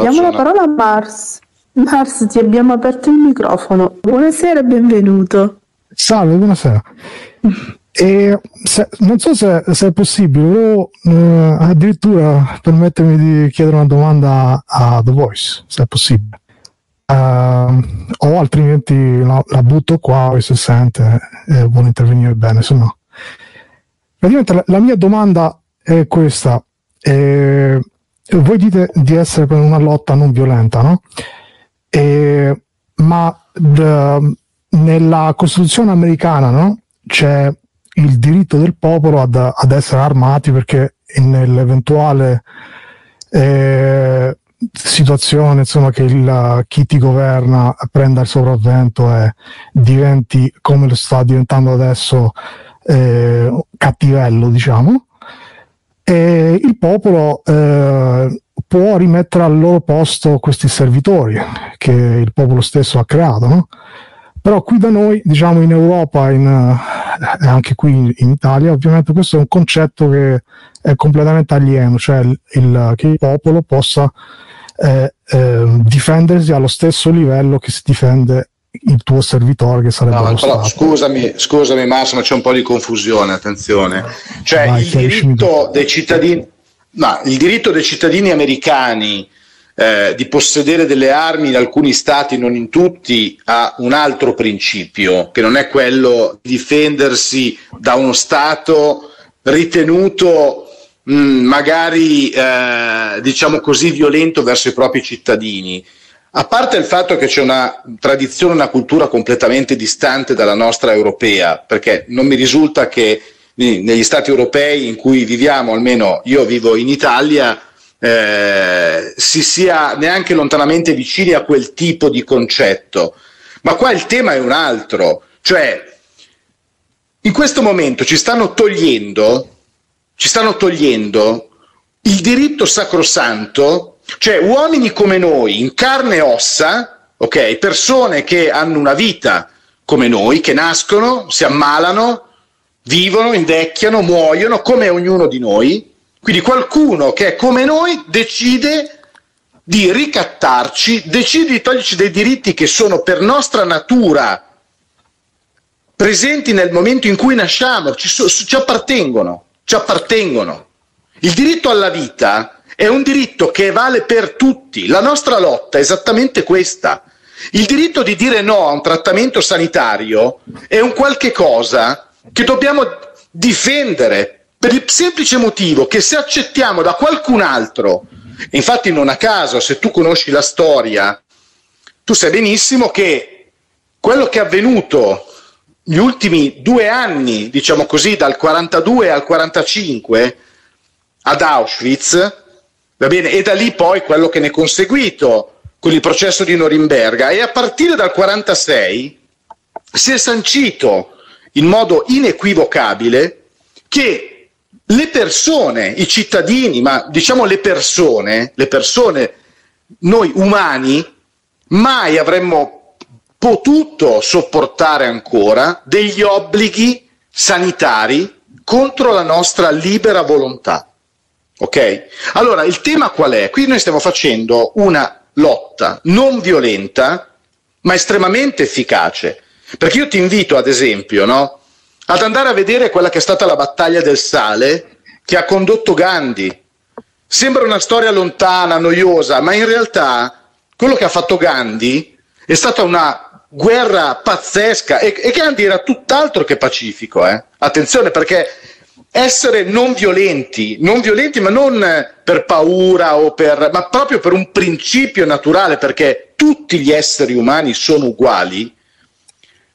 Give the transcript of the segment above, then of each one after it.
Diamo la parola a Mars. Mars, ti abbiamo aperto il microfono. Buonasera e benvenuto. Salve, buonasera. E se, non so se, se, è possibile, volevo eh, addirittura permettermi di chiedere una domanda a The Voice, se è possibile. Uh, o altrimenti la, la, butto qua se sente e vuole intervenire bene, se no. Praticamente la, la mia domanda è questa. Eh, voi dite di essere per una lotta non violenta, no? E, ma d- nella Costituzione americana no? c'è il diritto del popolo ad, ad essere armati perché nell'eventuale eh, situazione insomma, che il, chi ti governa prenda il sopravvento e diventi come lo sta diventando adesso eh, cattivello diciamo e il popolo eh, può rimettere al loro posto questi servitori che il popolo stesso ha creato no? Però qui da noi, diciamo in Europa eh, e anche qui in, in, Italia, ovviamente questo è un concetto che è completamente alieno, cioè il, il, che il popolo possa eh, eh, difendersi allo stesso livello che si difende il tuo servitore che sarebbe no, però, scusami, scusami Massimo, c'è un po' di confusione, attenzione. Cioè Vai, il diritto dei cittadini no, il diritto dei cittadini americani eh, di possedere delle armi in alcuni stati, non in tutti, ha un altro principio, che non è quello di difendersi da uno Stato ritenuto mh, magari, eh, diciamo così, violento verso i propri cittadini. A parte il fatto che c'è una tradizione, una cultura completamente distante dalla nostra europea, perché non mi risulta che negli stati europei in cui viviamo, almeno io vivo in Italia, eh, si sia neanche lontanamente vicini a quel tipo di concetto. Ma qua il tema è un altro, cioè in questo momento ci stanno togliendo, ci stanno togliendo il diritto sacrosanto, cioè uomini come noi, in carne e ossa, ok, persone che hanno una vita come noi, che nascono, si ammalano, vivono, invecchiano, muoiono come ognuno di noi, quindi qualcuno che è come noi decide di ricattarci, decide di toglierci dei diritti che sono per nostra natura presenti nel momento in cui nasciamo, ci, so, ci appartengono, ci appartengono. Il diritto alla vita è un diritto che vale per tutti. La nostra lotta è esattamente questa. Il diritto di dire no a un trattamento sanitario è un qualche cosa che dobbiamo difendere per il semplice motivo che se accettiamo da qualcun altro, infatti non a caso, se tu conosci la storia, tu sai benissimo che quello che è avvenuto gli ultimi due anni, diciamo così, dal 42 al 45 ad Auschwitz, va bene, e da lì poi quello che ne è conseguito con il processo di Norimberga, e a partire dal 46 si è sancito in modo inequivocabile che le persone, i cittadini, ma diciamo le persone, le persone, noi umani, mai avremmo potuto sopportare ancora degli obblighi sanitari contro la nostra libera volontà. Ok? Allora, il tema qual è? Qui noi stiamo facendo una lotta non violenta, ma estremamente efficace. Perché io ti invito, ad esempio, no? ad andare a vedere quella che è stata la battaglia del sale che ha condotto Gandhi. Sembra una storia lontana, noiosa, ma in realtà quello che ha fatto Gandhi è stata una guerra pazzesca e, e Gandhi era tutt'altro che pacifico. Eh? Attenzione perché essere non violenti, non violenti ma non per paura o per, ma proprio per un principio naturale perché tutti gli esseri umani sono uguali.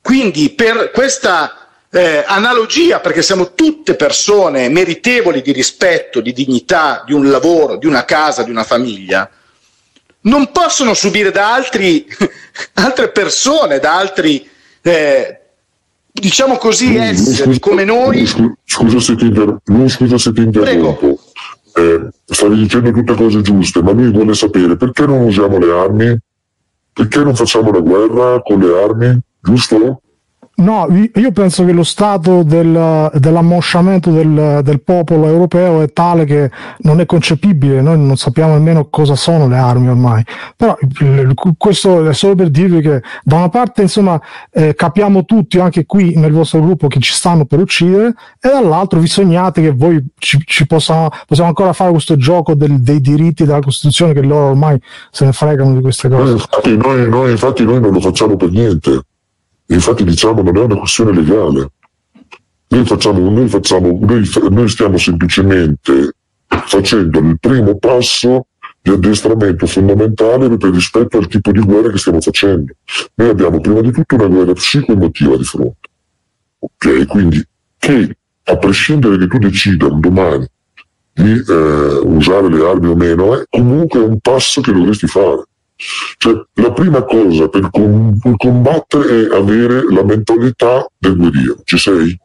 Quindi per questa eh, analogia, perché siamo tutte persone meritevoli di rispetto, di dignità, di un lavoro, di una casa, di una famiglia, non possono subire da altri, altre persone, da altri, eh, diciamo così, esseri come noi. Scusa se ti, inter- scusa se ti interrompo. Eh, stavi dicendo tutte cose giuste, ma lui vuole sapere perché non usiamo le armi? Perché non facciamo la guerra con le armi? Giusto? No, io penso che lo stato del, dell'ammosciamento del, del, popolo europeo è tale che non è concepibile, noi non sappiamo nemmeno cosa sono le armi ormai. Però questo è solo per dirvi che da una parte insomma eh, capiamo tutti, anche qui nel vostro gruppo, che ci stanno per uccidere, e dall'altro vi sognate che voi ci, ci possiamo, possiamo, ancora fare questo gioco del, dei diritti della Costituzione che loro ormai se ne fregano di queste cose. Noi infatti, noi, noi, infatti noi non lo facciamo per niente infatti diciamo non è una questione legale. Noi, facciamo, noi, facciamo, noi, noi stiamo semplicemente facendo il primo passo di addestramento fondamentale rispetto al tipo di guerra che stiamo facendo. Noi abbiamo prima di tutto una guerra psico-emotiva di fronte. Ok? Quindi che a prescindere che tu decida un domani di eh, usare le armi o meno, è comunque un passo che dovresti fare. Cioè, la prima cosa per, com- per combattere è avere la mentalità del guerriero. Ci sei?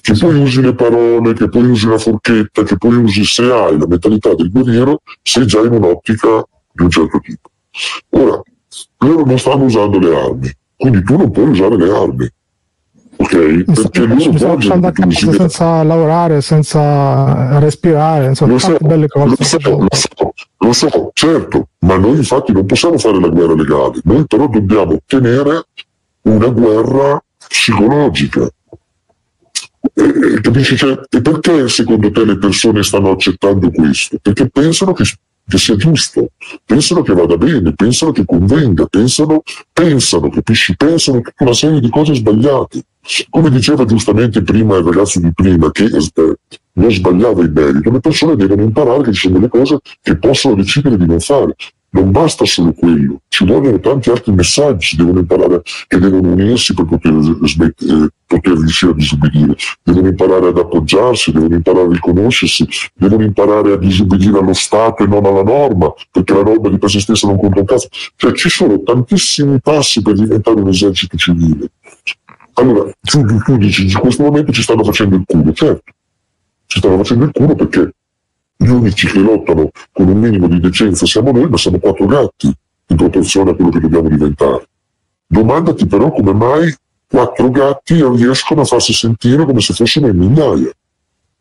Che poi usi le parole, che poi usi la forchetta, che poi usi se hai la mentalità del guerriero, sei già in un'ottica di un certo tipo. Ora, loro non stanno usando le armi, quindi tu non puoi usare le armi. Ok? Perché mi stanno lasciando a casa senza lavorare, senza respirare, insomma, lo so, belle cose. Lo so, lo so, lo so, certo, ma noi infatti non possiamo fare la guerra legale, noi però dobbiamo ottenere una guerra psicologica. E, capisci? Cioè, e perché secondo te le persone stanno accettando questo? Perché pensano che, che, sia giusto, pensano che vada bene, pensano che convenga, pensano, pensano, capisci? Pensano tutta una serie di cose sbagliate. Come diceva giustamente prima il ragazzo di prima, che non sbagliava il merito, le persone devono imparare che ci sono delle cose che possono decidere di non fare. Non basta solo quello, ci vogliono tanti altri messaggi, devono imparare che devono unirsi per poter, eh, poter riuscire a disobbedire, devono imparare ad appoggiarsi, devono imparare a riconoscersi, devono imparare a disobbedire allo Stato e non alla norma, perché la norma di per sé stessa non conta un cazzo. Cioè ci sono tantissimi passi per diventare un esercito civile. Allora, tu, tu dici, in questo momento ci stanno facendo il culo, certo, ci stanno facendo il culo perché gli unici che lottano con un minimo di decenza siamo noi, ma siamo quattro gatti in proporzione a quello che dobbiamo diventare. Domandati però come mai quattro gatti riescono a farsi sentire come se fossero in migliaia.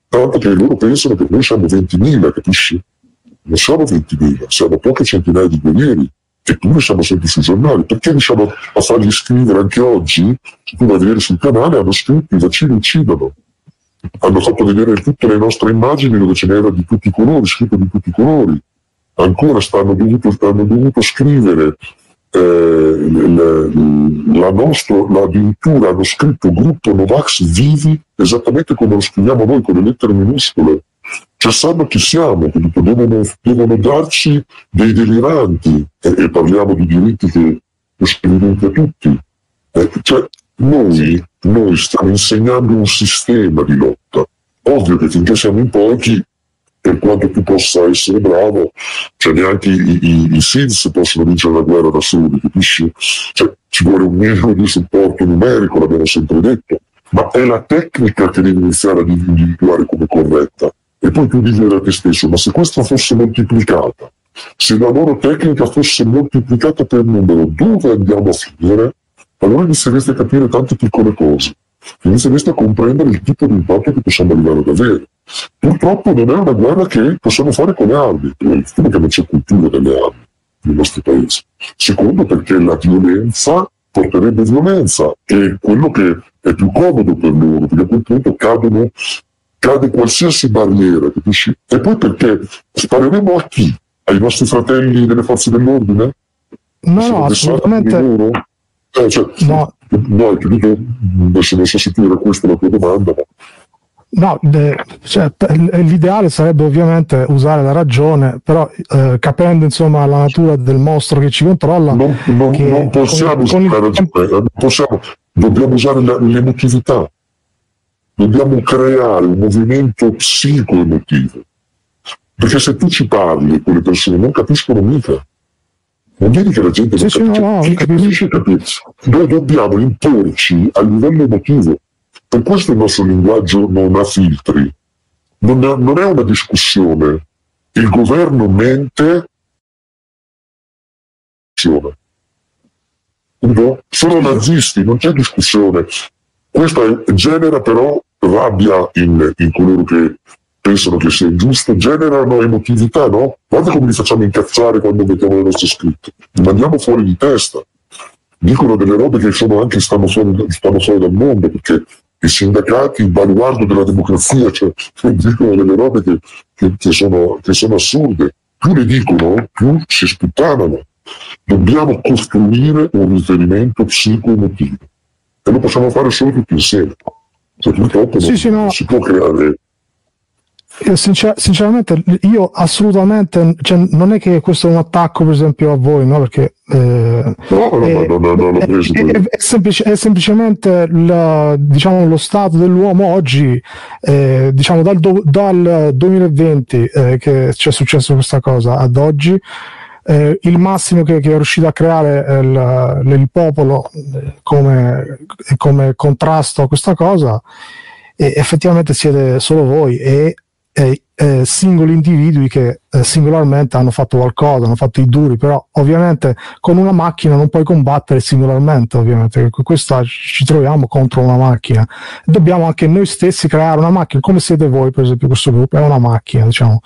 Tanto che loro pensano che noi siamo 20.000, capisci? Non siamo 20.000, siamo poche centinaia di guerrieri. Eppure siamo sempre sui giornali. Perché riusciamo a fargli scrivere anche oggi? Tu vai a vedere sul canale, hanno scritto i vaccini uccidono hanno fatto vedere tutte le nostre immagini dove ce n'era di tutti i colori, scritto di tutti i colori. Ancora stanno dovuto, hanno dovuto scrivere eh, la nostra, addirittura hanno scritto gruppo Novax vivi esattamente come lo scriviamo noi con le lettere minuscole. Cioè sanno chi siamo, devono, devono darci dei deliranti e, e, parliamo di diritti che sono evidenti a tutti. Eh, cioè, noi, sì. noi stiamo insegnando un sistema di lotta. Ovvio che finché siamo in pochi, per quanto tu possa essere bravo, cioè neanche i, i, i SIDS possono vincere la guerra da soli, capisci? Cioè, ci vuole un minimo di supporto numerico, l'abbiamo sempre detto, ma è la tecnica che devi iniziare ad individuare come corretta. E poi tu dici a te stesso, ma se questa fosse moltiplicata, se la loro tecnica fosse moltiplicata per numero, dove andiamo a finire? allora iniziereste a capire tante piccole cose, iniziereste a comprendere il tipo di impatto che possiamo arrivare ad avere. Purtroppo non è una guerra che possiamo fare con le armi, prima perché non c'è cultura delle armi nel nostro paese. Secondo perché la violenza porterebbe violenza e è quello che è più comodo per loro, perché a quel punto cadono, cade qualsiasi barriera, capisci? E poi perché spareremo a chi? Ai nostri fratelli delle forze dell'ordine? No, no, assolutamente. Eh, cioè, no. no, capito? Adesso non so se tu era questa la tua domanda, ma... No, cioè, l'ideale sarebbe ovviamente usare la ragione, però eh, capendo insomma la natura del mostro che ci controlla, non, non, non possiamo con, usare la ragione, eh, possiamo, dobbiamo usare l'emotività, dobbiamo creare un movimento psico-emotivo, perché se tu ci parli con le persone non capiscono mica. Non vedi che la gente non sì, capisce, no, no, capisce, capisce. Noi dobbiamo imporci a livello emotivo. Per questo il nostro linguaggio non ha filtri. Non è, non è una discussione. Il governo mente. sono nazisti, non c'è discussione. Questo genera però rabbia in, in coloro che pensano che sia giusto, generano emotività, no? Guarda come li facciamo incazzare quando mettiamo le nostre scritte. Li mandiamo fuori di testa. Dicono delle robe che sono anche stanno fuori, stanno fuori dal mondo, perché i sindacati, il baluardo della democrazia, cioè, dicono delle robe che, che, che, sono, che sono assurde. Più le dicono, più si sputtanano. Dobbiamo costruire un riferimento psico-emotivo e lo possiamo fare solo tutti insieme. Cioè, purtroppo sì, non sì, no. si può creare Sincer- sinceramente io assolutamente cioè, non è che questo è un attacco per esempio a voi no perché eh, no, no, è, no, no, no, è, è, è, semplice, è semplicemente la, diciamo, lo stato dell'uomo oggi eh, diciamo dal, do, dal 2020 eh, che c'è successo questa cosa ad oggi eh, il massimo che, che, è riuscito a creare il, il popolo eh, come, come contrasto a questa cosa e effettivamente siete solo voi e eh, eh, singoli individui che eh, singolarmente hanno fatto qualcosa, hanno fatto i duri, però ovviamente con una macchina non puoi combattere singolarmente, ovviamente, questo ci troviamo contro una macchina. Dobbiamo anche noi stessi creare una macchina, come siete voi, per esempio, questo gruppo è una macchina, diciamo.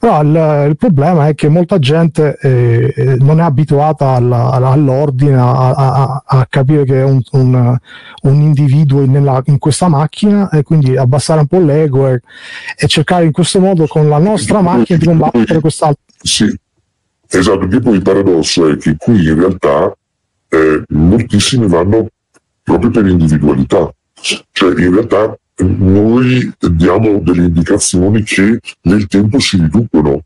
Però il, il problema è che molta gente eh, eh non è abituata alla, all'ordine, a, a, a, capire che è un, un, un individuo nella, in questa macchina e quindi abbassare un po' l'ego e, e cercare in questo modo con la nostra macchina di combattere quest'altro. Sì, esatto, perché poi il paradosso è che qui in realtà eh, moltissimi vanno proprio per individualità. Cioè in realtà noi diamo delle indicazioni che nel tempo si riducono,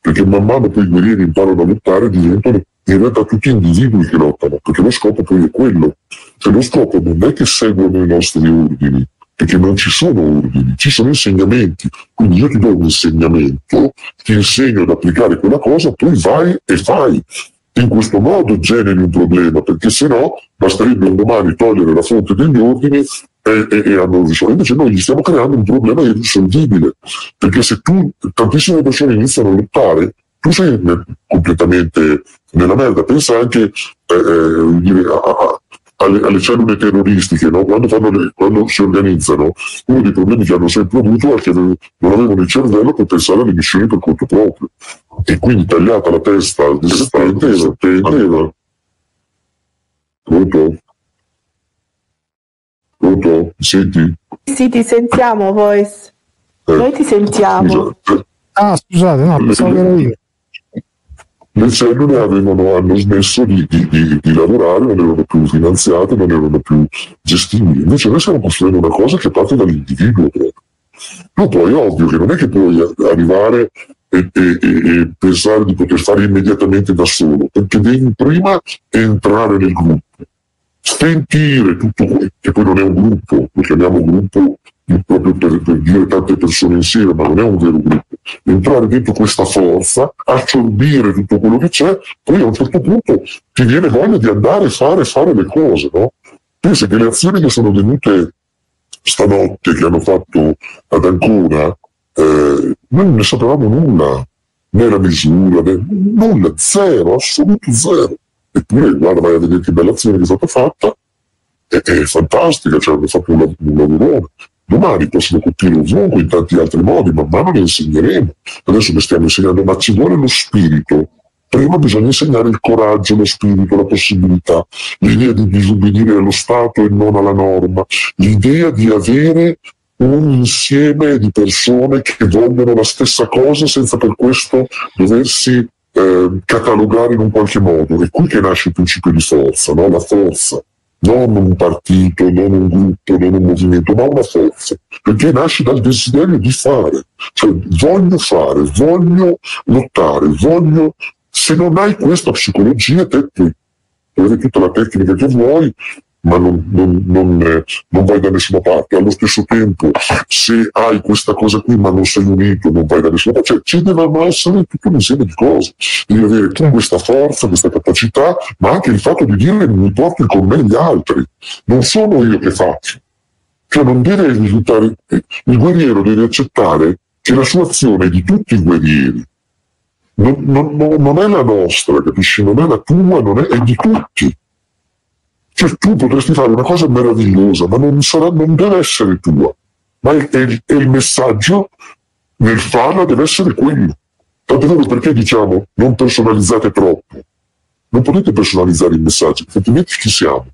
perché man mano poi i guerrieri imparano a lottare diventano in realtà tutti individui che lottano, perché lo scopo poi è quello. Cioè lo scopo non è che seguono i nostri ordini, perché non ci sono ordini, ci sono insegnamenti. Quindi io ti do un insegnamento, ti insegno ad applicare quella cosa, poi vai e fai. In questo modo generi un problema, perché se no basterebbe un domani togliere la fonte degli ordini e, e, e hanno risolto. Invece noi gli stiamo creando un problema irrisolvibile, perché se tu, tantissime persone iniziano a lottare, tu sei completamente nella merda. Pensa anche eh, eh, a, a, alle, alle, cellule terroristiche, no? quando, le, quando, si organizzano, uno dei problemi che hanno sempre avuto è che non avevano il cervello per pensare alle missioni per conto proprio. E quindi tagliata la testa, intera, intera. Pronto? Pronto? Senti? Sì, ti sentiamo, Voice. Eh, Noi ti sentiamo. Scusate. Ah, scusate, no, pensavo che ero io le cellule avevano, hanno smesso di, di, di, di, lavorare, non erano più finanziate, non erano più gestibili. Invece noi stiamo costruendo una cosa che parte dall'individuo proprio. No, poi è ovvio che non è che puoi arrivare e, e, e, pensare di poter fare immediatamente da solo, perché devi prima entrare nel gruppo, sentire tutto quello, che poi non è un gruppo, lo chiamiamo gruppo proprio per, per, dire tante persone insieme, ma non è un vero gruppo. Entrare dentro questa forza, assorbire tutto quello che c'è, poi a un certo punto ti viene voglia di andare fare, fare le cose, no? Pensa che le azioni che sono venute stanotte, che hanno fatto ad Ancona, eh, noi non ne sapevamo nulla, né la misura, né, nulla, zero, assoluto zero. Eppure, guarda, vai a vedere che bella azione che è stata fatta, è, è fantastica, cioè hanno fatto un, lavorone. Domani possono colpire ovunque in tanti altri modi, man mano le insegneremo. Adesso le stiamo insegnando, ma ci vuole lo spirito. Prima bisogna insegnare il coraggio, lo spirito, la possibilità, l'idea di disobbedire allo Stato e non alla norma, l'idea di avere un insieme di persone che vogliono la stessa cosa senza per questo doversi eh, catalogare in un qualche modo. È qui che nasce il principio di forza, no? la forza non un partito, non un gruppo, non un movimento, ma una forza, perché nasce dal desiderio di fare, cioè voglio fare, voglio lottare, voglio... Se non hai questa psicologia, te puoi avere tutta la tecnica che vuoi, ma non, non, non, non, vai da nessuna parte. Allo stesso tempo, se hai questa cosa qui ma non sei unito, non vai da nessuna parte. Cioè, ci deve essere tutto un insieme di cose. Devi avere questa forza, questa capacità, ma anche il fatto di dire mi porti con me gli altri. Non sono io che faccio. Cioè non deve risultare... Il guerriero deve accettare che la sua azione è di tutti i guerrieri. Non, non, non, è la nostra, capisci? Non è la tua, non è, è di tutti Cioè, tu potresti fare una cosa meravigliosa, ma non, sarà, non deve essere tua. Ma è, è, è il messaggio nel farla deve essere quello. Tanto vero perché diciamo non personalizzate troppo. Non potete personalizzare i messaggi, altrimenti chi siamo?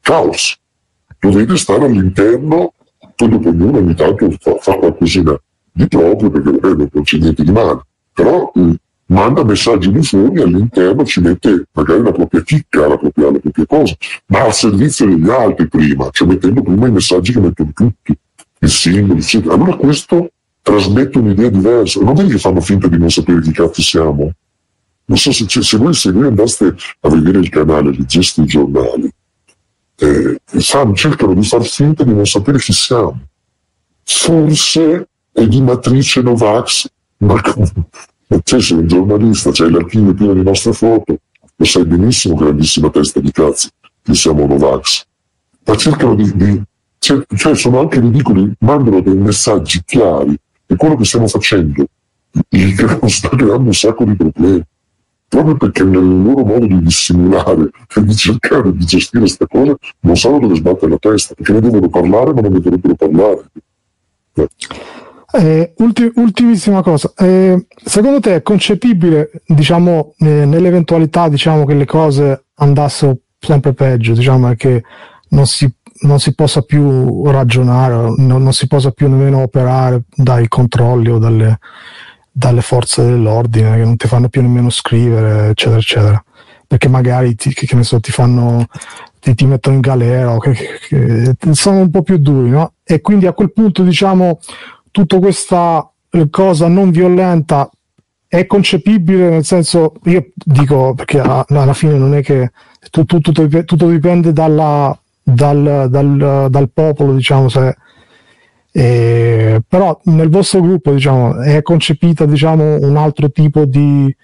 Caos. Dovete stare all'interno, poi dopo ognuno ogni tanto fa, fa qualcosina di proprio, perché vabbè, non c'è niente di male. Però eh, manda messaggi di fuori all'interno, ci mette magari la propria chicca, la propria, la propria cosa, ma al servizio degli altri prima, cioè mettendo prima i messaggi che mettono tutti, il singolo, eccetera. Allora questo trasmette un'idea diversa. Non vedi che fanno finta di non sapere chi cazzo siamo? Non so se, se voi, se voi andaste a vedere il canale, leggeste i giornali, eh, fanno, cercano di far finta di non sapere chi siamo. Forse è di matrice Novax, ma sei un giornalista, c'hai l'archivio pieno di nostre foto, lo sai benissimo, grandissima testa di cazzo, che siamo Novax. Ma cercano di, di cioè, sono anche ridicoli, mandano dei messaggi chiari e quello che stiamo facendo gli sta creando un sacco di problemi proprio perché nel loro modo di dissimulare e di cercare di gestire queste cose non sanno dove sbattere la testa perché ne devono parlare ma non ne dovrebbero parlare eh. Ulti- ultimissima cosa, eh, secondo te è concepibile, diciamo, eh, nell'eventualità diciamo, che le cose andassero sempre peggio, diciamo, che non si non si possa più ragionare, non, non, si possa più nemmeno operare dai controlli o dalle, dalle, forze dell'ordine che non ti fanno più nemmeno scrivere, eccetera, eccetera. Perché magari ti, che, che so, ti fanno ti, ti, mettono in galera o che, che, che, sono un po' più duri, no? E quindi a quel punto, diciamo, tutta questa cosa non violenta è concepibile nel senso, io dico perché alla fine non è che tutto, tutto, tutto dipende dalla dal, dal, dal popolo, diciamo, se, eh, però nel vostro gruppo diciamo, è concepita diciamo, un altro tipo di,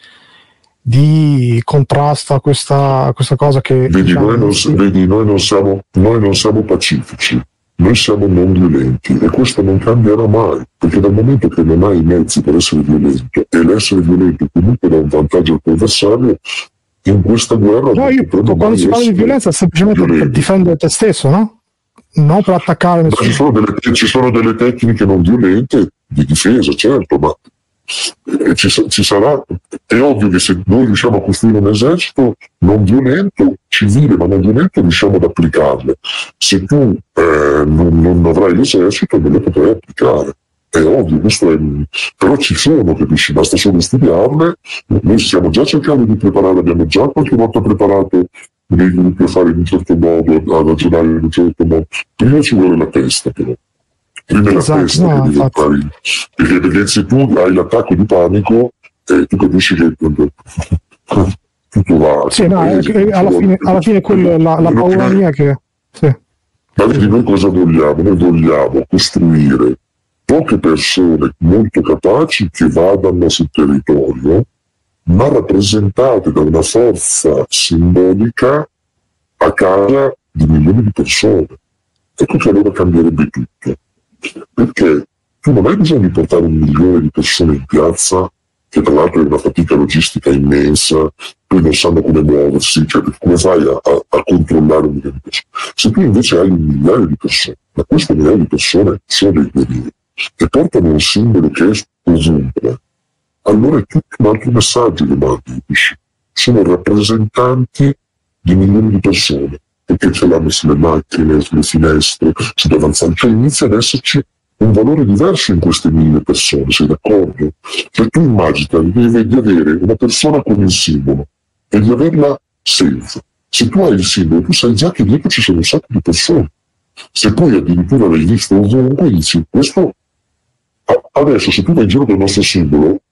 di contrasto a questa, a questa cosa che... Vedi, diciamo, noi, non, sì. vedi noi, non siamo, noi non siamo pacifici, noi siamo non violenti e questo non cambierà mai, perché dal momento che non hai i mezzi per essere violento e l'essere violento comunque dà un vantaggio al tuo avversario, in questa guerra. No, io quando si parla di violenza semplicemente violenti. per difendere te stesso, no? Non per attaccare nessuno. Ci sono, delle, ci sono delle tecniche non violente di difesa, certo, ma ci, ci, sarà, è ovvio che se noi riusciamo a costruire un esercito non violento, civile ma non violento, riusciamo ad applicarle. Se tu eh, non, non avrai l'esercito, non le potrai applicare è ovvio, questo è, però ci sono, capisci, basta solo studiarle, noi stiamo già cercando di preparare, abbiamo già qualche volta preparato dei gruppi a fare in un certo modo, a ragionare in un certo modo, prima ci vuole la testa però. Prima esatto, la testa no, che devi fare, perché, perché se tu hai l'attacco di panico, eh, tu capisci che tutto va. Sì, no, è, è, alla, fine, alla fine quello è la, la paura mia che... Sì. Ma vedi, noi cosa vogliamo? Noi vogliamo costruire poche persone molto capaci che vadano sul territorio, ma rappresentate da una forza simbolica a casa di milioni di persone. Ecco che allora cambierebbe tutto. Perché tu non hai bisogno di portare un milione di persone in piazza, che tra l'altro è una fatica logistica immensa, poi non sanno come muoversi, cioè come fai a, a, a controllare un milione di persone. Se tu invece hai un migliaio di persone, ma questo migliaio di persone sono dei guerrieri, che portano un simbolo che è ovunque, allora è tutto un altro messaggio che mandi. Sono rappresentanti di milioni di persone, perché ce l'hanno sulle macchine, sulle finestre, su davanzali. Cioè inizia ad esserci un valore diverso in queste mille persone, sei d'accordo? Cioè tu immagina di, avere una persona con il simbolo e di averla senza. Se tu hai il simbolo, tu sai già che dietro ci sono un sacco di persone. Se poi addirittura l'hai visto ovunque, dici, questo Adesso se tu vai in giro del nostro simbolo,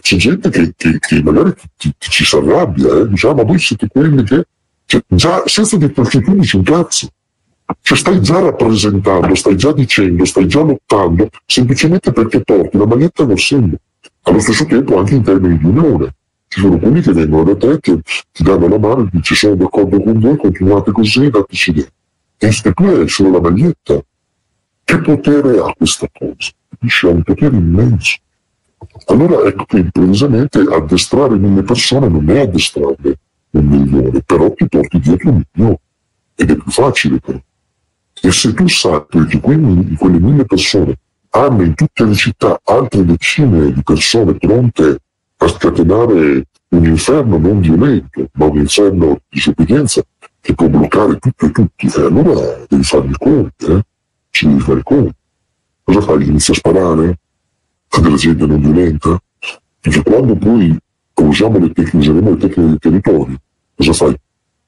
c'è gente che, che, che magari ti, ti, ci si arrabbia, eh? dice, ah, ma voi siete quelli che... Cioè, già, senza dici un cazzo. Cioè stai già rappresentando, stai già dicendo, stai già lottando, semplicemente perché porti la maglietta simbolo. Allo stesso tempo anche in termini di unione. Ci sono quelli che vengono da te, che ti danno la mano e dici sono d'accordo con voi, continuate così, dateci dentro. E qui è solo la maglietta. Che potere ha questa cosa? Capisci? Ha un potere immenso. Allora ecco che improvvisamente addestrare mille persone non è addestrare un milione, però ti porti dietro un milione. ed è più facile però. E se tu sappi che quindi quelle mille persone hanno in tutte le città altre decine di persone pronte a scatenare un inferno non violento, ma un inferno di disobbedienza che può bloccare tutto e tutti, e allora devi fare il conto, eh? ci devi fare i conti. Cosa fai? Inizi a sparare a della gente non violenta? Perché quando poi usiamo le tecniche, useremo le tecniche del territorio, cosa fai?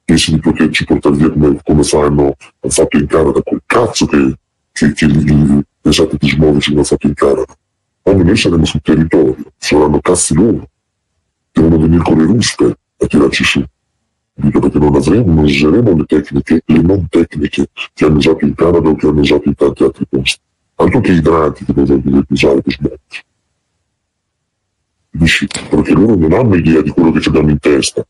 Pensi di poterci portare via come, come fanno, hanno fatto in Canada, quel cazzo che, che, che gli esattamente ci hanno fatto in Canada. Quando noi saremo sul territorio, saranno cazzi loro, devono venire con le ruspe a tirarci su. Dico perché non avremo, non useremo le tecniche, le non tecniche che hanno usato in Canada o che hanno usato in tanti altri posti. Altro che i idranti che dovrebbero usare per smonti. Dici, perché loro non hanno idea di quello che ci abbiamo in testa.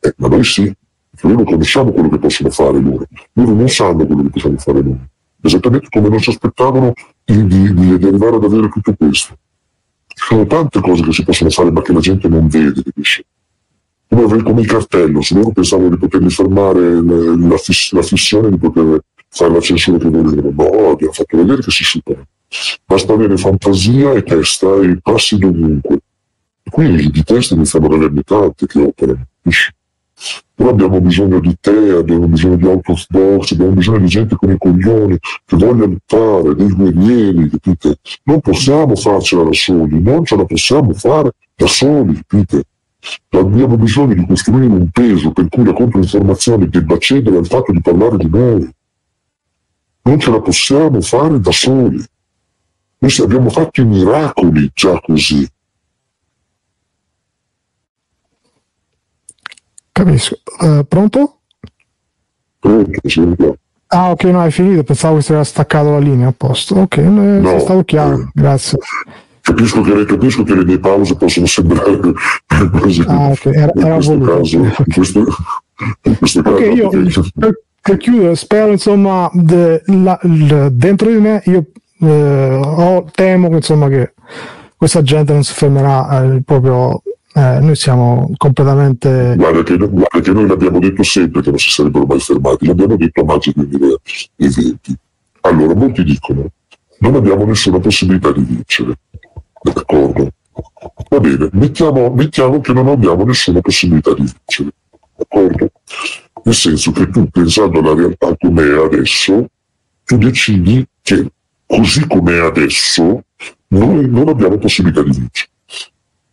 Eh, ma noi sì, perché noi conosciamo quello che possono fare loro. Loro non sanno quello che possiamo fare noi. Esattamente come non si aspettavano di, di, di arrivare ad avere tutto questo. Ci sono tante cose che si possono fare ma che la gente non vede, capisci? Come, come il cartello, se loro pensavano di poterli fermare la, fiss- la fissione, di poter fare la censura che volevano, no, abbiamo fatto vedere che si supera. Basta avere fantasia e testa e passi dovunque. E qui di testa iniziamo ad averne tante che operano, capisci? Però abbiamo bisogno di te, abbiamo bisogno di out of box, abbiamo bisogno di gente con i coglioni che voglia lottare, dei guerrieri, capite? Non possiamo farcela da soli, non ce la possiamo fare da soli, capite? Abbiamo bisogno di costruire un peso per cui la controinformazione debba cedere al fatto di parlare di noi. Non ce la possiamo fare da soli. Noi abbiamo fatto i miracoli già così. Capisco. Uh, pronto? Sì, Ah, ok, no, hai finito. Pensavo che si era staccato la linea a posto. Ok, no, è stato chiaro, eh, grazie. Capisco che, capisco che le mie pause possono sembrare così. Ah, ok, era, in era questo voluto. caso, in questo, in questo caso, Ok, io per, per chiudere, spero insomma, de- la- il- dentro di me io eh, ho- temo insomma, che questa gente non si fermerà eh, proprio. Eh, noi siamo completamente. Guarda che, guarda che noi l'abbiamo detto sempre che non si sarebbero mai fermati, l'abbiamo detto a maggio 2020. Allora, molti dicono, non abbiamo nessuna possibilità di vincere. D'accordo? Va bene, mettiamo, mettiamo che non abbiamo nessuna possibilità di vincere. D'accordo? Nel senso che tu, pensando alla realtà com'è adesso, tu decidi che così com'è adesso, noi non abbiamo possibilità di vincere.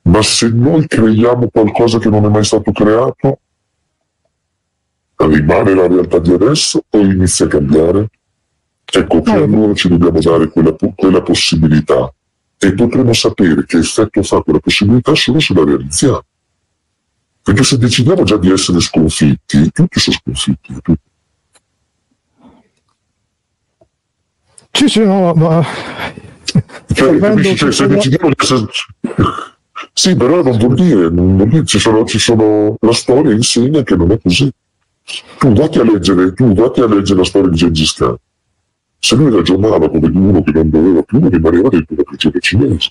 Ma se noi creiamo qualcosa che non è mai stato creato, rimane la realtà di adesso o inizia a cambiare? Ecco che allora ci dobbiamo dare quella, quella possibilità e potremo sapere che effetto fa quella possibilità solo se la realizziamo. Perché se decidiamo già di essere sconfitti, tutti sono sconfitti. tutti. Sì, sì, no, ma. Cioè, capisci? Cioè, se decidiamo di essere... Sì, però non vuol dire, non vuol dire ci sono, ci sono, la storia insegna che non è così. Tu vatti a leggere, tu vatti a leggere la storia di Gengis Khan. Se lui ragionava come di uno che non doveva più, rimaneva dentro una prigione cinese.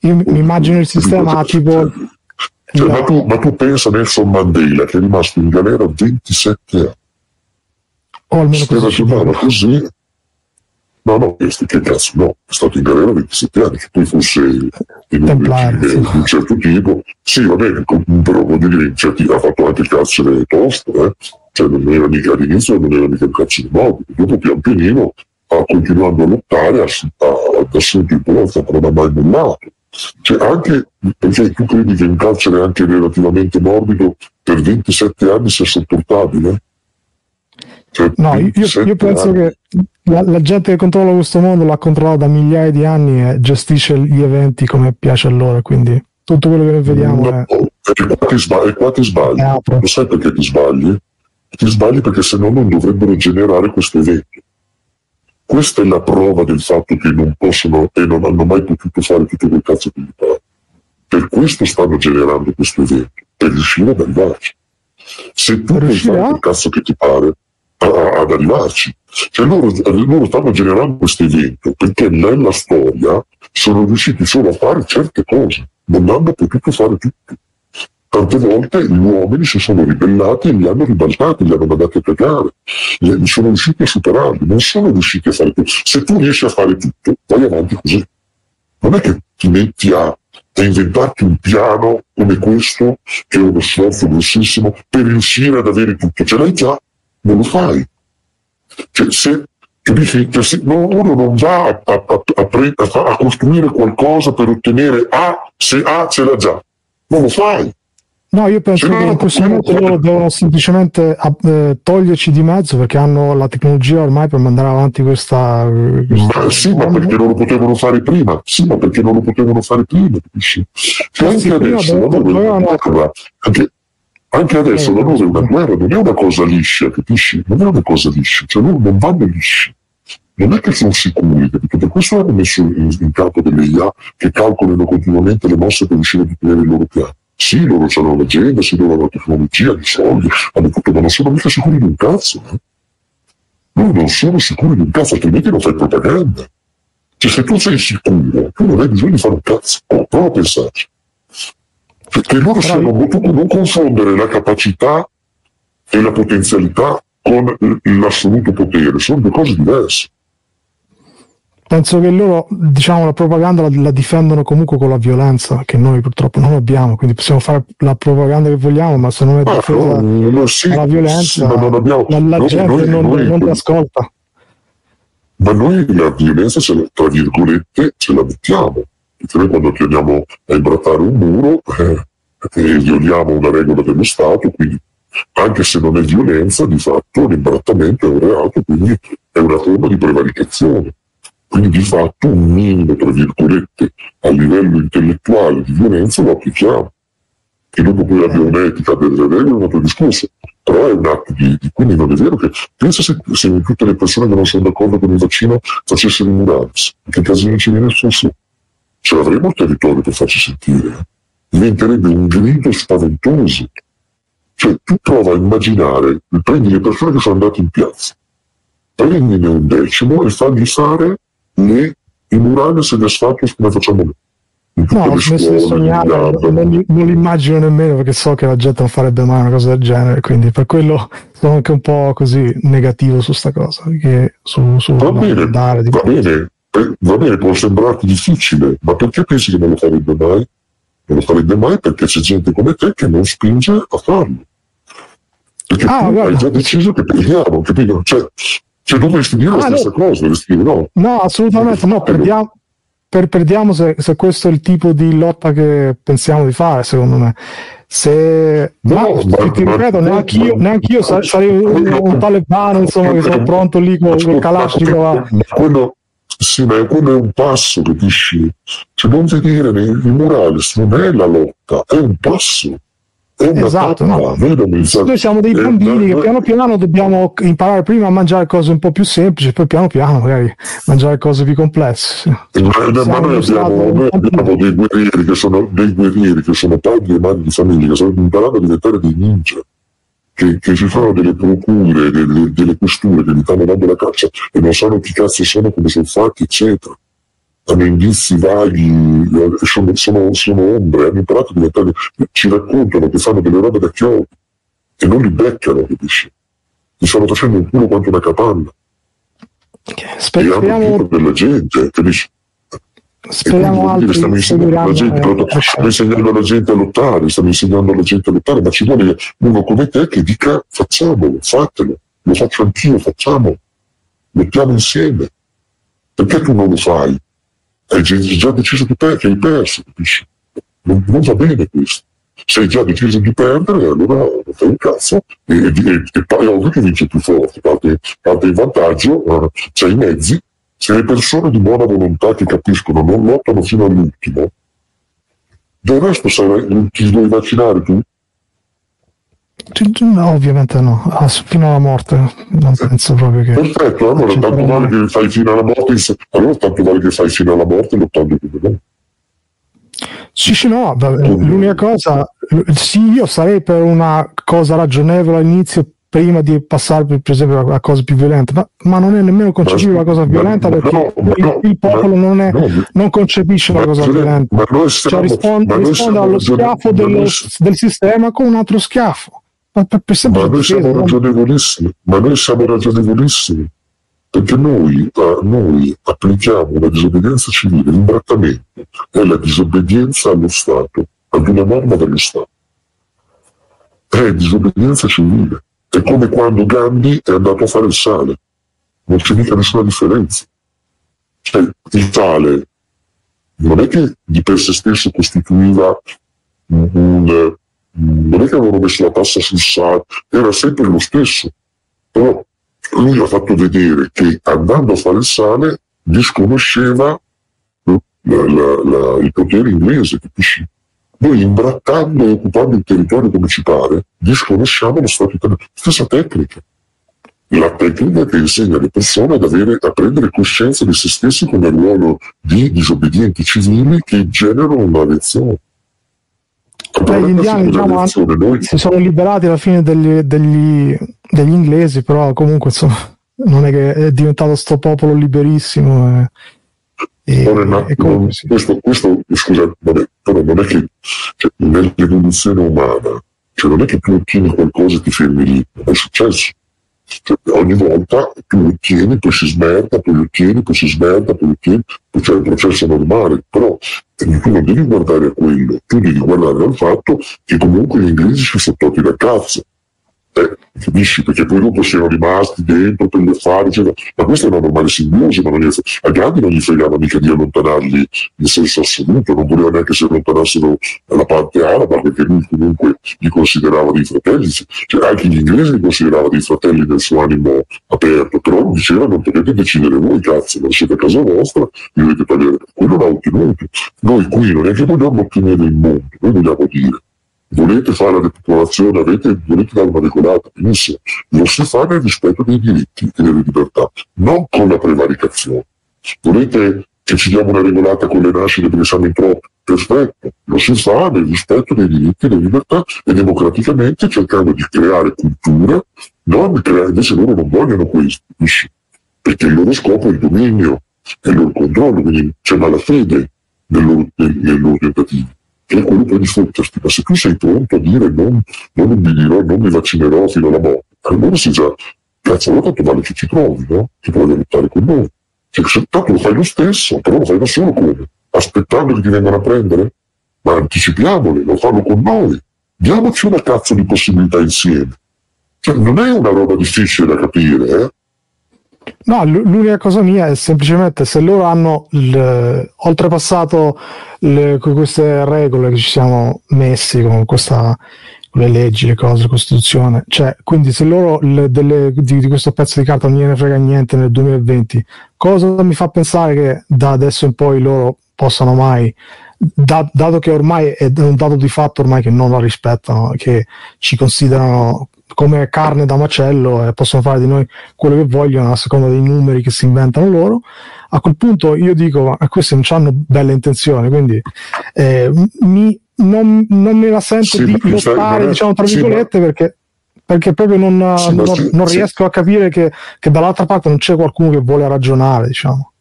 Io mi immagino il sistema tipo. Cioè, la- ma, tu, ma tu pensa a Nelson Mandela che è rimasto in galera 27 anni. o almeno Se così. ragionava così, no, no, questo che cazzo, no, è stato in galera 27 anni, che poi fosse in un Templare, sì. di un certo tipo, sì, va bene, però voglio dire, certi, ha fatto anche il carcere tosto, eh? cioè non era mica all'inizio, non era mica un carcere morbido, dopo pian pianino ha continuato a lottare, ha, ha, ha assunto il posto, non ha mai mollato. Cioè anche perché tu credi che un carcere anche relativamente morbido per 27 anni sia sopportabile? No, io, io- 27 io penso che la, la gente che controlla questo mondo l'ha controllato da migliaia di anni e gestisce gli eventi come piace a loro, quindi tutto quello che noi vediamo No, è... e qua ti sbagli, qua ti sbagli. Lo sai perché ti sbagli? Ti sbagli perché se no non dovrebbero generare questo evento. Questa è la prova del fatto che non possono e non hanno mai potuto fare tutto quel cazzo che gli pare. Per questo stanno generando questo evento, per riuscire ad arrivarci. Se tu puoi fare quel cazzo che ti pare, ad arrivarci. Cioè loro, loro stanno generando questo evento perché nella storia sono riusciti solo a fare certe cose, non hanno potuto fare tutto. Tante volte gli uomini si sono ribellati e li hanno ribaltati, li hanno mandati a cagare, li sono riusciti a superarli, non sono riusciti a fare tutto. Se tu riesci a fare tutto, vai avanti così. Non è che ti metti a, a inventarti un piano come questo, che è uno sforzo grossissimo, per riuscire ad avere tutto. Ce l'hai già, non lo fai. Cioè, se, capisci? Cioè, se, no, uno non va a, a, a, a, costruire qualcosa per ottenere A se A ce l'ha già. Non lo fai. No, io penso che in questo momento loro devono semplicemente eh, toglierci di mezzo perché hanno la tecnologia ormai per mandare avanti questa. questa ma sì, ma perché non lo potevano fare prima? Sì, ma perché non lo potevano fare prima? Capisci? Cioè, anche, adesso, dovevano... anche, anche adesso la nuova è una guerra, non è una cosa liscia, capisci? Non è una cosa liscia, cioè loro non vanno lisci. Non è che sono sicuri, capito? Per questo hanno messo in, in campo delle IA che calcolano continuamente le mosse per riuscire a ottenere il loro piano. Sì, loro hanno l'agenda, sì, loro hanno la tecnologia, i soldi, hanno tutto, ma non sono mica sicuri di un cazzo. Eh? Loro non sono sicuri di un cazzo, altrimenti non fai propaganda. Cioè, se tu sei sicuro, tu non hai bisogno di fare un cazzo. Oh, prova a pensarci. Perché loro siano, tu non confondere la capacità e la potenzialità con l'assoluto potere, sono due cose diverse. Penso che loro diciamo la propaganda la, la, difendono comunque con la violenza che noi purtroppo non abbiamo. Quindi possiamo fare la propaganda che vogliamo ma se non è difesa ah, no, sì, la violenza sì, non abbiamo, la, la noi, gente noi, non, noi, non ti ascolta ma noi la violenza ce la, tra virgolette ce la mettiamo noi quando andiamo a imbrattare un muro eh, e violiamo una regola dello Stato quindi anche se non è violenza di fatto l'imbrattamento è un reato quindi è una forma di prevaricazione. Quindi di fatto un minimo, tra virgolette, a livello intellettuale di violenza lo applichiamo. Che dopo poi abbia un'etica delle regole è un altro discorso, però è un atto di, di quindi non è vero che pensa se, se, tutte le persone che non sono d'accordo con il vaccino facessero i murales, che casino ci viene fosse, ce l'avremo il territorio per farci sentire, eh? diventerebbe un grido spaventoso. Cioè tu prova a immaginare, prendi le persone che sono andate in piazza, prendine un decimo e fagli fare né i murales e gli asfalti come facciamo noi. No, ho smesso di sognare, non, non, l'immagino nemmeno perché so che la gente non farebbe mai una cosa del genere, quindi per quello sono anche un po' così negativo su sta cosa, perché su, su va bene, dare, va, bene eh, va bene, può sembrarti difficile, ma perché pensi che non lo farebbe mai? Non lo farebbe mai perché c'è gente come te che non spinge a farlo. Perché ah, tu guarda. hai già deciso che prendiamo, capito? Cioè, cioè, dovresti dire ah, la stessa no. cosa, dovresti dire no. No, assolutamente no. Perdiamo, per, perdiamo se, se, questo è il tipo di lotta che pensiamo di fare, secondo me. Se no, ma, ma, ti ma, ripeto, neanche io, neanche io sarei un, un talebano, insomma, che sono pronto lì con il Kalashnikov. Quello, sì, ma quello è un passo, capisci? Cioè, non vedere nei, i murales non è la lotta, è un passo. Esatto, no. noi, siamo dei bambini che piano piano dobbiamo imparare prima a mangiare cose un po' più semplici, poi piano piano magari mangiare cose più complesse. Ma, ma noi, abbiamo, noi abbiamo, dei guerrieri che sono dei guerrieri che sono padri e madri di famiglia, che stanno imparando a diventare dei ninja. Che, che, si fanno delle procure, delle, delle questure, che gli stanno dando la caccia e non sanno chi cazzo sono, come sono fatti, eccetera hanno indizi vaghi, sono, sono, sono ombre, hanno imparato a diventare, ci raccontano che fanno delle robe da chiodi e non li beccano, capisci? Gli stanno facendo un culo quanto una capanna. Speriamo... E hanno della gente, capisci? Speriamo altri stiamo insegnando, gente, eh, stiamo insegnando alla gente a lottare, stiamo insegnando alla gente a lottare, ma ci vuole uno come te che dica facciamolo, fatelo, lo faccio anch'io, facciamo, lottiamo insieme. Perché tu non lo fai? hai già deciso di perdere, che hai perso, capisci? Non, non, va bene questo. Se hai già deciso di perdere, allora fai un cazzo e, e, e, e poi è ovvio che vince più forte, parte, parte in vantaggio, eh, c'hai i mezzi. Se le persone di buona volontà che capiscono non lottano fino all'ultimo, del resto sarai, ti vuoi vaccinare tu? No, ovviamente no, ah, fino alla morte non penso proprio che... Perfetto, allora tanto vale che fai fino alla morte, allora tanto vale che fai fino alla morte lottando con me. Sì, sì, no, l'unica cosa, sì, io sarei per una cosa ragionevole all'inizio prima di passare per, esempio a, cose più violente, ma, ma, non è nemmeno concepibile una cosa violenta perché no, il, il, popolo non, è, non concepisce una cosa violenta, cioè risponde, risponde allo schiaffo dello, del sistema con un altro schiaffo. Ma, per, per ma noi siamo ragionevolissimi, ma noi siamo ragionevolissimi perché noi, uh, noi, applichiamo la disobbedienza civile, l'imbrattamento è la disobbedienza allo Stato, ad una norma dello Stato. È disobbedienza civile. È come quando Gandhi è andato a fare il sale. Non c'è mica nessuna differenza. Cioè, il sale non è che di per sé stesso costituiva un, non è che avevano messo la tassa sul sale, era sempre lo stesso. Però lui ha fatto vedere che andando a fare il sale disconosceva la, la, la, il potere inglese, capisci? Noi imbrattando e occupando il territorio come ci pare, disconosciamo lo Stato italiano. Stessa tecnica. La tecnica che insegna alle persone ad avere, a prendere coscienza di se stessi come ruolo di disobbedienti civili che generano una lezione. Beh, gli indiani diciamo, noi... si sono liberati alla fine degli, degli, degli, inglesi, però comunque insomma, non è che è diventato sto popolo liberissimo. Eh. E, non è una, non, sì. questo, questo, scusa, vabbè, però non è che cioè, nell'evoluzione umana, cioè non è che tu ottieni qualcosa e ti fermi lì, è successo. Cioè, ogni volta tu ottieni, poi si smerda, poi ottieni, poi si smerda, poi ottieni, poi c'è un processo normale, però tu non devi guardare a quello, tu devi guardare al fatto che comunque gli inglesi si sono tolti da cazzo eh, capisci? Perché poi dopo siano rimasti dentro per gli affari, eccetera. ma questa è una normale simbiosi, ma non a Gandhi non gli fregava mica di allontanarli in senso assoluto, non voleva neanche che si allontanassero dalla parte araba, perché lui comunque li considerava dei fratelli, cioè anche gli inglesi li considerava dei fratelli nel suo animo aperto, però diceva non potete decidere voi, cazzo, non siete a casa vostra, vi dovete togliere. Quello l'ha ottenuto. Noi qui non è che vogliamo ottenere il mondo, noi vogliamo dire volete fare la depopolazione, avete, volete dare una regolata, benissimo, lo si fa nel rispetto dei diritti e delle libertà, non con la prevaricazione. Volete che ci diamo una regolata con le nascite perché siamo in troppi? Perfetto, lo si fa nel rispetto dei diritti e delle libertà e democraticamente cercando di creare cultura, non creare, invece loro non vogliono questo, perché il loro scopo è il dominio, è il loro controllo, quindi c'è malafede nel loro, nei loro tentativi è quello poi di fotterti, se tu sei pronto a dire non, non ubbidirò, non mi vaccinerò fino alla morte, allora sei già, cazzo, allora tanto vale che ci trovi, no? Che provi a lottare con noi. Cioè, se tanto lo fai lo stesso, però lo fai da solo come? Aspettando che ti vengano a prendere? Ma anticipiamole, lo fanno con noi. Diamoci una cazzo di possibilità insieme. Cioè, non è una roba difficile da capire, eh? No, l'unica cosa mia è semplicemente se loro hanno il, oltrepassato le, queste regole che ci siamo messi con questa le leggi, le cose, la Costituzione, cioè, quindi se loro le, delle, di, di, questo pezzo di carta non gliene frega niente nel 2020, cosa mi fa pensare che da adesso in poi loro possano mai, da, dato che ormai è un dato di fatto ormai che non la rispettano, che ci considerano come carne da macello e possono fare di noi quello che vogliono a seconda dei numeri che si inventano loro, a quel punto io dico, ma questi non hanno belle intenzioni, quindi eh, mi, non, non, me la sento sì, di lottare, diciamo, tra virgolette, sì, perché perché proprio non, sì, non, sì, non riesco a capire che, che, dall'altra parte non c'è qualcuno che vuole ragionare, diciamo.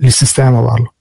Il sistema parlo.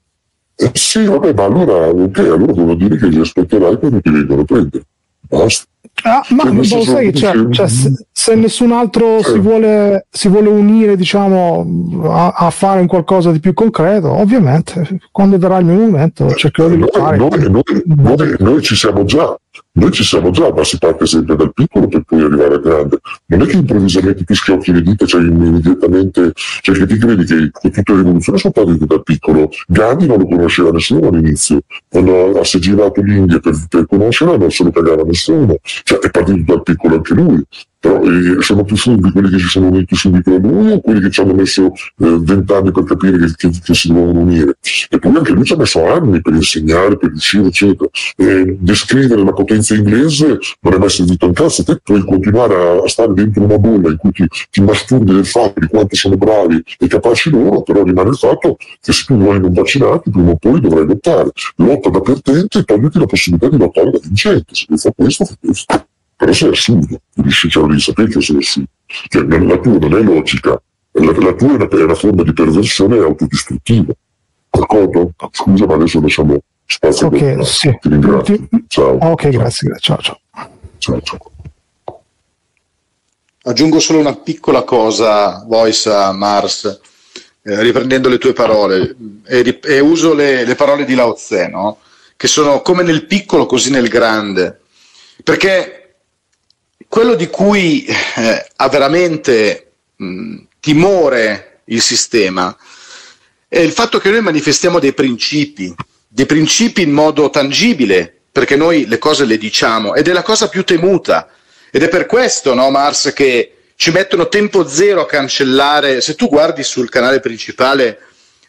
Eh, sì, vabbè, ma allora, ok, allora vuol dire che li aspetterai quando ti vengono a prendere. Basta. Ah, ma lo sai, cioè, cioè, se, se, nessun altro si vuole, si vuole unire diciamo, a, a, fare un qualcosa di più concreto, ovviamente, quando darà il mio momento cercherò di fare. Noi, noi, noi, noi, ci siamo già, noi ci siamo già, ma si parte sempre dal piccolo per poi arrivare al grande. Non è che improvvisamente tu schiocchi le dita, cioè immediatamente, cioè che ti credi che tutte le rivoluzioni sono partite dal piccolo. Gandhi non lo conosceva nessuno all'inizio, quando si è girato l'India per, per conoscerla non se lo cagava nessuno, cioè è partito dal piccolo anche lui eh, sono più furbi quelli che si sono uniti subito a lui o quelli che ci hanno messo eh, vent'anni per capire che, che, che, si devono unire. E poi anche lui ci ha messo anni per insegnare, per riuscire, eccetera. E descrivere la potenza inglese non è mai servito un cazzo. Te puoi continuare a, a, stare dentro una bolla in cui ti, ti masturbi del fatto di quanto sono bravi e capaci loro, però rimane il fatto che se tu vuoi non vaccinati, prima o poi dovrai lottare. Lotta da perdente e togliti la possibilità di lottare da vincente. Se tu fai questo, fai questo. Però sei assurdo, riesci cioè, devi sapere che sei assurdo. Cioè, la tua non è logica, la, la tua è una, è una forma di perversione autodistruttiva. D'accordo? Scusa, ma adesso lasciamo spazio Ok, per sì. Ti ringrazio. Ciao. Ok, grazie, grazie. Ciao, ciao. Ciao, ciao. Aggiungo solo una piccola cosa, Voice a Mars, eh, riprendendo le tue parole, e, e uso le, le parole di Lao Tse, no? che sono come nel piccolo così nel grande, perché quello di cui eh, ha veramente mh, timore il sistema è il fatto che noi manifestiamo dei principi, dei principi in modo tangibile, perché noi le cose le diciamo, ed è la cosa più temuta. Ed è per questo, no, Mars, che ci mettono tempo zero a cancellare. Se tu guardi sul canale principale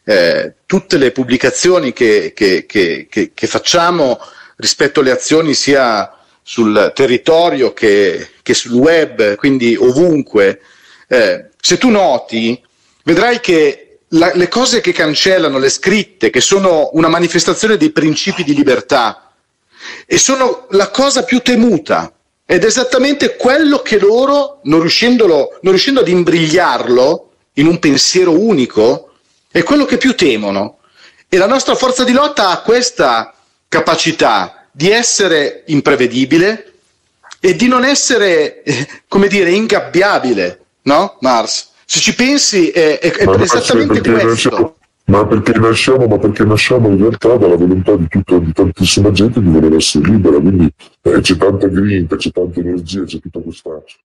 eh, tutte le pubblicazioni che, che, che, che, facciamo rispetto alle azioni sia sul territorio che, sul web, quindi ovunque, eh, se tu noti, vedrai che la, le cose che cancellano, le scritte, che sono una manifestazione dei principi di libertà, e sono la cosa più temuta ed è esattamente quello che loro, non, non riuscendo ad imbrigliarlo in un pensiero unico, è quello che più temono. E la nostra forza di lotta ha questa capacità di essere imprevedibile e di non essere, eh, come dire, ingabbiabile, no, Mars? Se ci pensi è, è, è esattamente questo. Ma perché nasciamo, ma perché nasciamo in realtà dalla volontà di, tutta, di tantissima gente di voler essere libera, quindi eh, c'è tanta grinta, c'è tanta energia, c'è tutta questa forza.